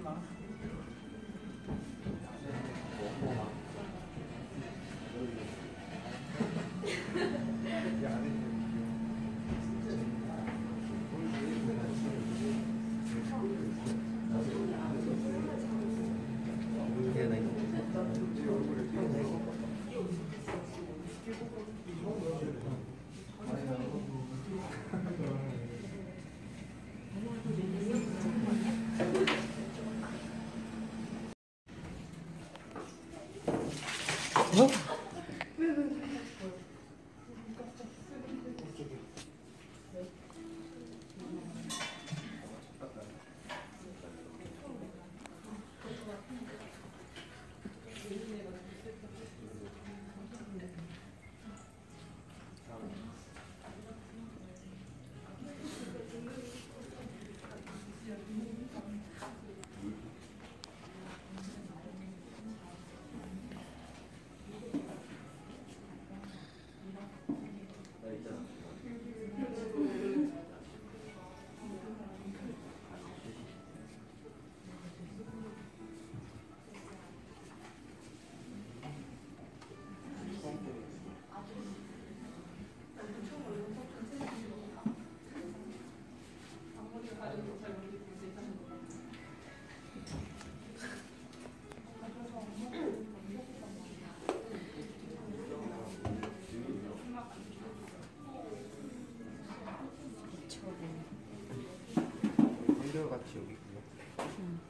是吗？Vamos. 한결같이 여기 있고요. 먹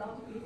dá um